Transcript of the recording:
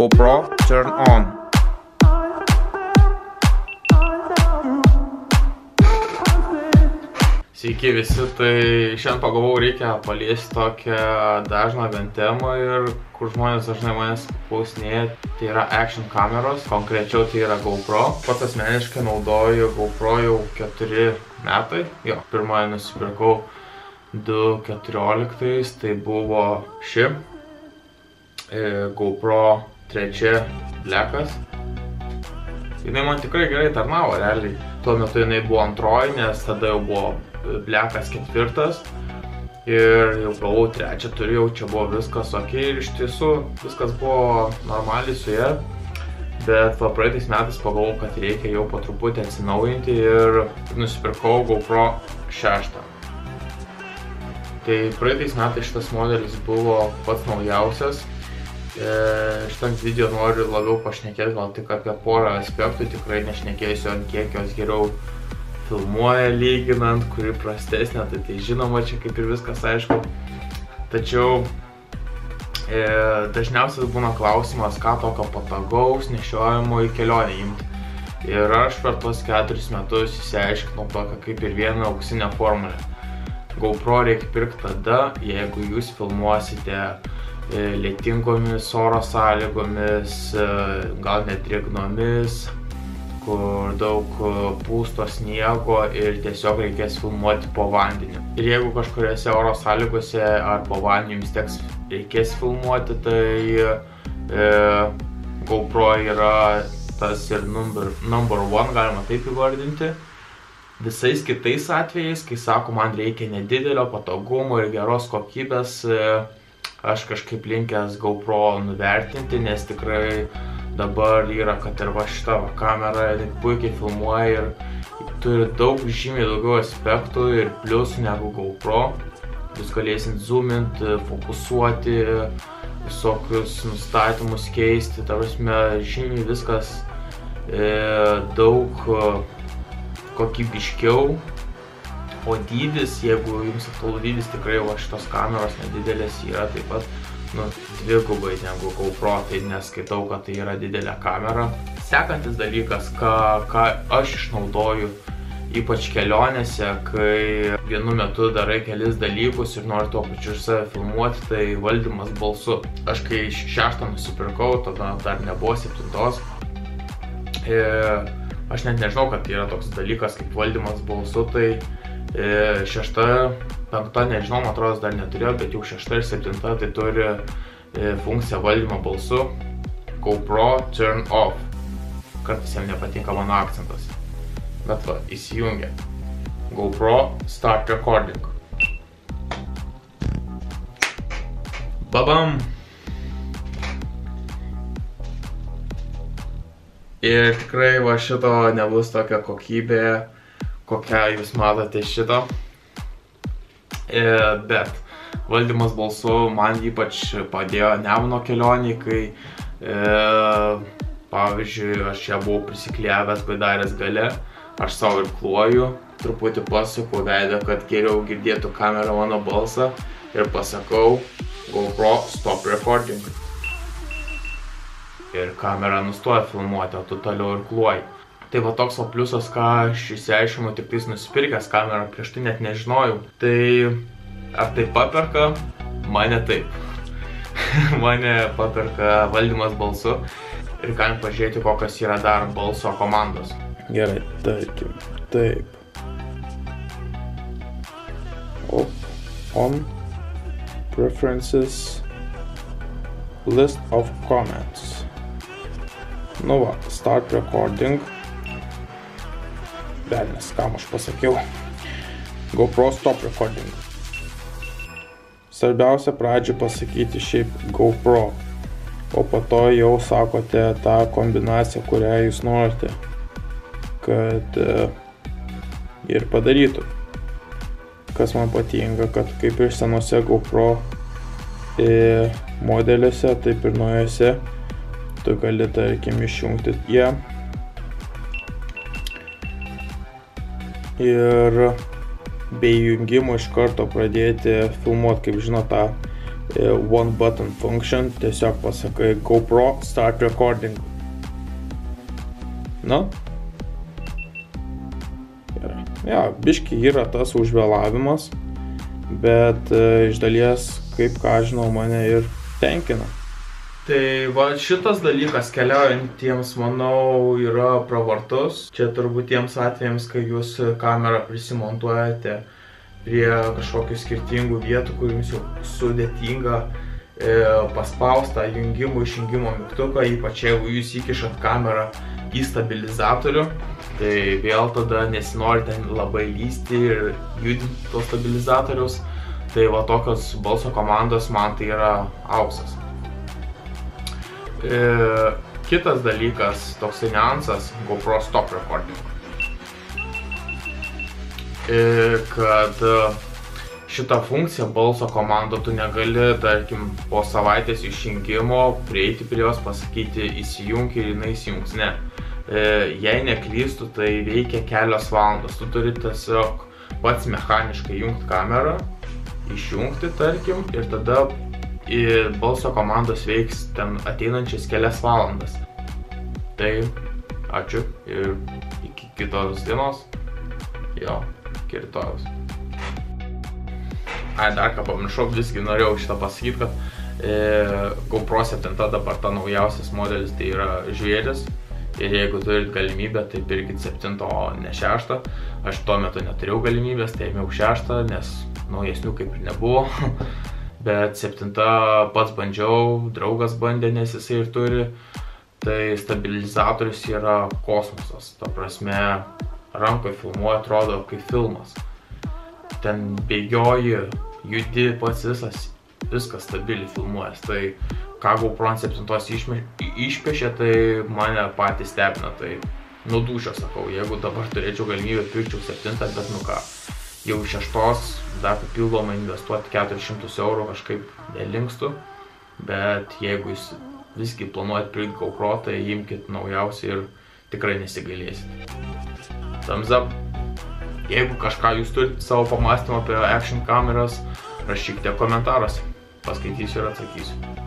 GoPro turn on. Sveiki visi, tai šiandien pagalvojau reikia paliesti tokią dažną gan temą ir kur žmonės dažnai manęs klausinėja, tai yra action kameros, konkrečiau tai yra GoPro. Pats asmeniškai naudoju GoPro jau 4 metai, jo, pirmąją nusipirkau 2014, tai buvo ši e, GoPro 3 Blackas. Jinai man tikrai gerai tarnavo, realiai. Tuo metu jinai buvo antroji, nes tada jau buvo blekas ketvirtas. Ir jau galvau trečią turėjau, čia buvo viskas ok ir iš tiesų viskas buvo normaliai su ja. Bet va praeitais metais pagalvojau, kad reikia jau po truputį atsinaujinti ir nusipirkau GoPro 6. Tai praeitais metais šitas modelis buvo pats naujausias. E, šitam video noriu labiau pašnekėti gal tik apie porą aspektų, tikrai nešnekėsiu ant kiek jos geriau filmuoja lyginant, kuri prastesnė, tai tai žinoma, čia kaip ir viskas aišku. Tačiau e, dažniausiai būna klausimas, ką tokio patogaus nešiojimo į kelionę imti. Ir aš per tos keturis metus įsiaiškinau tokią kaip ir vieną auksinę formulę. GoPro reikia pirkti tada, jeigu jūs filmuosite e, lietingomis oro sąlygomis, e, gal net drėgnomis, kur daug e, pūsto sniego ir tiesiog reikės filmuoti po vandeniu. Ir jeigu kažkuriuose oro sąlygose ar po vandeniu jums teks reikės filmuoti, tai e, GoPro yra tas ir number, number one, galima taip įvardinti. Visais kitais atvejais, kai sako, man reikia nedidelio patogumo ir geros kokybės, e, aš kažkaip linkęs GoPro nuvertinti, nes tikrai dabar yra, kad ir va šita va, kamera puikiai filmuoja ir turi daug žymiai daugiau aspektų ir pliusų negu GoPro. Jūs galėsit zoomint, fokusuoti, visokius nustatymus keisti, ta prasme, žymiai viskas e, daug e, kokybiškiau. O dydis, jeigu jums aktualu dydis, tikrai va šitos kameros nedidelės yra taip pat nu, dvigubai negu GoPro, tai neskaitau, kad tai yra didelė kamera. Sekantis dalykas, ką, ką aš išnaudoju, ypač kelionėse, kai vienu metu darai kelis dalykus ir nori tuo pačiu ir save filmuoti, tai valdymas balsu. Aš kai šeštą nusipirkau, tada dar nebuvo septintos. Ir aš net nežinau, kad tai yra toks dalykas kaip valdymas balsu, tai e, šešta penkta, nežinau, man atrodo, dar neturėjo, bet jau šešta ir septinta tai turi e, funkciją valdymo balsu GoPro Turn Off. Kartais jam nepatinka mano akcentas. Bet va, įsijungia. GoPro Start Recording. Babam! Ir tikrai va šito nebus tokia kokybė, kokią jūs matote šito. E, bet valdymas balsu man ypač padėjo Nemuno kelionį, kai e, pavyzdžiui aš čia buvau prisikliavęs baidarės gale, aš savo ir kluoju, truputį pasuku veidą, kad geriau girdėtų kamera mano balsą ir pasakau GoPro stop recording. Ir kamera nustoja filmuoti, o tu toliau ir kluoji. Tai va toks va pliusas, ką aš įsiaiškinau tik tais nusipirkęs kamerą, prieš tai net nežinojau. Tai ar tai paperka? Mane taip. Mane paperka valdymas balsu ir galim pažiūrėti, kokios yra dar balso komandos. Gerai, tarkim, taip. Op, on, preferences, list of comments. Nu va, start recording velnės, kam aš pasakiau. GoPro stop recording. Svarbiausia pradžio pasakyti šiaip GoPro, o po to jau sakote tą kombinaciją, kurią jūs norite, kad e, ir padarytų. Kas man patinka, kad kaip ir senose GoPro e, modeliuose, taip ir naujose, tu gali tarkim išjungti ją ir be įjungimo iš karto pradėti filmuoti, kaip žinot, tą e, one button function, tiesiog pasakai GoPro start recording. Nu. Gerai. Ja, biški yra tas užvėlavimas, bet e, iš dalies, kaip ką žinau, mane ir tenkina. Tai va šitas dalykas keliaujantiems, manau, yra pravartus. Čia turbūt tiems atvejams, kai jūs kamerą prisimontuojate prie kažkokių skirtingų vietų, kur jums jau sudėtinga e, paspausta jungimo išjungimo mygtuką, ypač jeigu jūs įkišat kamerą į stabilizatorių, tai vėl tada nesinorite labai lysti ir judinti to stabilizatoriaus. Tai va tokios balso komandos man tai yra auksas. E, kitas dalykas, toks niuansas, GoPro Stop Recording kad e, šitą funkciją balso komando tu negali, tarkim, po savaitės išjungimo prieiti prie jos, pasakyti įsijung ir jinai įsijungs. Ne. E, jei neklystų, tai veikia kelios valandos. Tu turi tiesiog pats mechaniškai jungti kamerą, išjungti, tarkim, ir tada balso komandos veiks ten ateinančias kelias valandas. Tai ačiū ir iki kitos dienos. Jo iki rytojus. Ai, dar ką pamiršau, visgi norėjau šitą pasakyti, kad e, GoPro 7 dabar ta naujausias modelis tai yra žvėris. Ir jeigu turit galimybę, tai pirkit 7, o ne 6. Aš tuo metu neturėjau galimybės, tai ėmiau 6, nes naujesnių kaip ir nebuvo. Bet 7 pats bandžiau, draugas bandė, nes jisai ir turi. Tai stabilizatorius yra kosmosas. Ta prasme, rankoje filmuoja, atrodo kaip filmas. Ten bėgioji, judi pats visas, viskas stabiliai filmuojas. Tai ką GoPro 7 išpešė, tai mane patys stebina. Tai nudušio sakau, jeigu dabar turėčiau galimybę pirkčiau 7, bet nu ką, jau šeštos dar papildomai investuoti 400 eurų kažkaip nelinkstu. Bet jeigu jūs visgi planuojat pirkti GoPro, tai imkite naujausią ir tikrai nesigailėsit thumbs up. Jeigu kažką jūs turite savo pamastymą apie action kameras, rašykite komentaruose. Paskaitysiu ir atsakysiu.